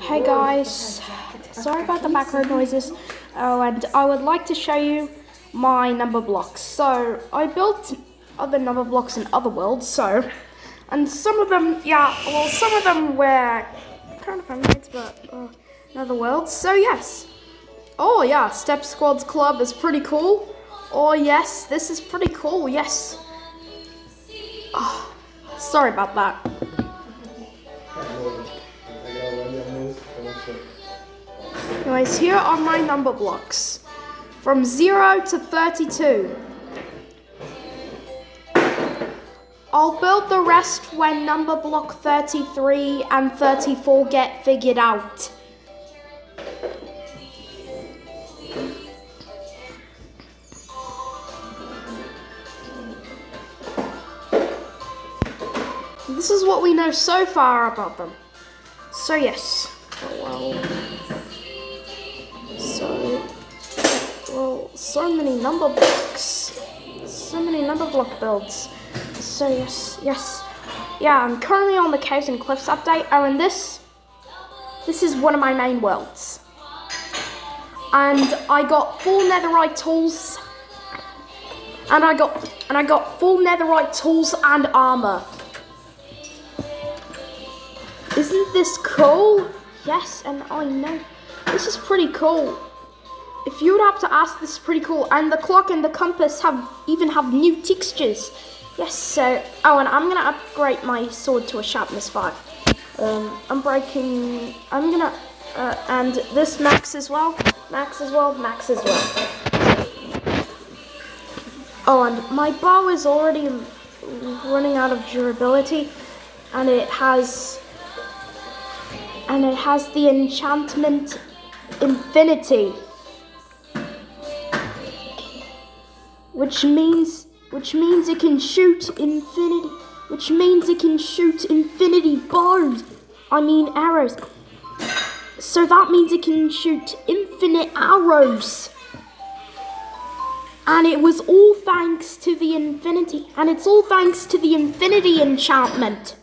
Hey guys, sorry about the background noises. Oh, and I would like to show you my number blocks. So, I built other number blocks in other worlds, so, and some of them, yeah, well, some of them were kind of handmade, but uh, in other worlds, so yes. Oh yeah, Step Squads Club is pretty cool. Oh yes, this is pretty cool, yes. Oh, sorry about that. Anyways, here are my number blocks. From 0 to 32. I'll build the rest when number block 33 and 34 get figured out. This is what we know so far about them. So yes. Oh, well. So many number blocks. So many number block builds. So yes, yes. Yeah, I'm currently on the Caves and Cliffs update. Oh, and this, this is one of my main worlds. And I got full netherite tools. And I got, and I got full netherite tools and armor. Isn't this cool? Yes, and I know. This is pretty cool. If you would have to ask, this is pretty cool. And the clock and the compass have even have new textures. Yes, so, oh, and I'm gonna upgrade my sword to a sharpness 5. Um, I'm breaking, I'm gonna, uh, and this max as well, max as well, max as well. Oh, and my bow is already running out of durability, and it has, and it has the enchantment infinity. Which means which means it can shoot infinity which means it can shoot infinity bars. I mean arrows. So that means it can shoot infinite arrows. And it was all thanks to the infinity and it's all thanks to the infinity enchantment.